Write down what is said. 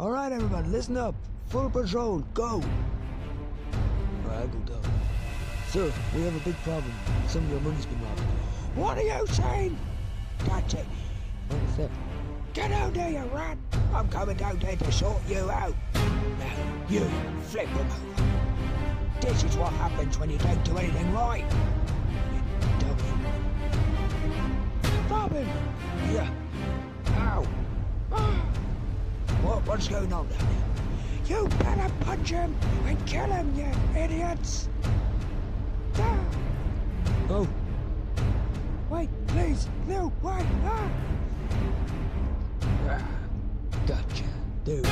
All right, everybody, listen up. Full patrol, go. All right, go. Sir, we have a big problem. Some of your money's been robbed. What are you saying? It. What is that? Get down there, you rat. I'm coming down there to sort you out. Now, you flip him over. This is what happens when you don't do anything right. You dummy. Stop What, what's going on down there? You better punch him and kill him, you idiots! Ah. Oh. Wait, please, no, wait, ah! ah. Gotcha, dude.